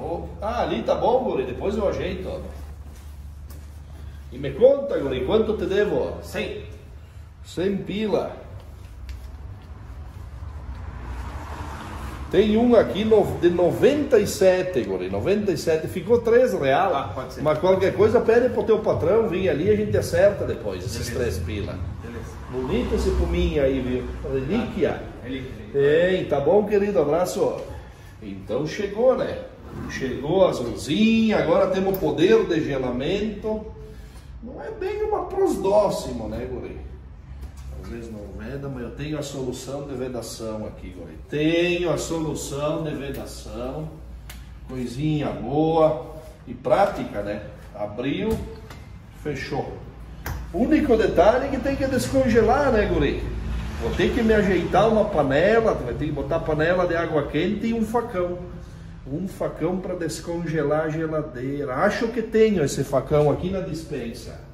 Oh, ah, ali tá bom, guri, depois eu ajeito. ó. E me conta, guri, quanto te devo? Sim. 100 pila. Tem um aqui de 97, guri, 97. Ficou 3 real. Ah, pode ser. Mas qualquer coisa pede pro teu patrão vir ali e a gente acerta depois, esses Beleza. 3 pila. Beleza. Bonito esse puminho aí, viu? Relíquia. Ele, Ei, tá bom, querido? Abraço. Então chegou, né? Chegou azulzinha, agora temos poder de gelamento. Não é bem uma prosdóximo, né, guri? Vezes não veda, mas eu tenho a solução de vedação aqui, guri. Tenho a solução de vedação. Coisinha boa e prática, né? Abriu, fechou. Único detalhe é que tem que descongelar, né, guri? Vou ter que me ajeitar uma panela, vai ter que botar panela de água quente e um facão. Um facão para descongelar a geladeira. Acho que tenho esse facão aqui na dispensa.